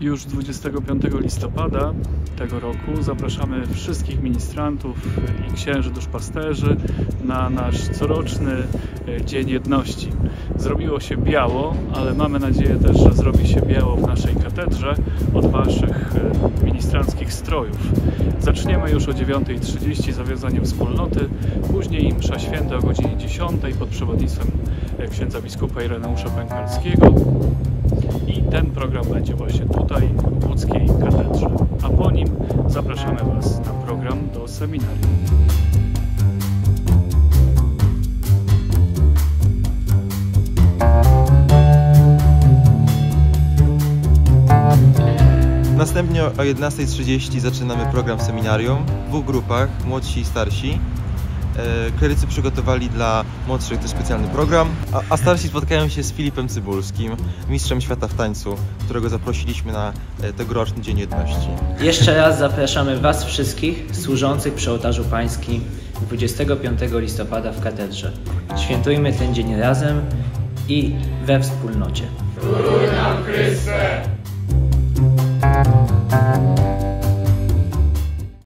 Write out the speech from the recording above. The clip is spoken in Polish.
Już 25 listopada tego roku zapraszamy wszystkich ministrantów i księży duszpasterzy na nasz coroczny e, Dzień Jedności. Zrobiło się biało, ale mamy nadzieję też, że zrobi się biało w naszej katedrze od Waszych e, ministranckich strojów. Zaczniemy już o 9.30 zawiązaniem wspólnoty, później msza święta o godzinie 10 pod przewodnictwem e, księdza biskupa Ireneusza Pękalskiego. Ten program będzie właśnie tutaj, w łódzkiej katedrze. A po nim zapraszamy Was na program do seminarium. Następnie o 11.30 zaczynamy program seminarium w dwóch grupach, młodsi i starsi. E, Klerycy przygotowali dla młodszych też specjalny program, a, a starsi spotkają się z Filipem Cybulskim, mistrzem świata w tańcu, którego zaprosiliśmy na e, tegoroczny Dzień Jedności. Jeszcze raz zapraszamy Was wszystkich służących przy ołtarzu pańskim 25 listopada w katedrze. Świętujmy ten dzień razem i we wspólnocie. Król nam Chryste!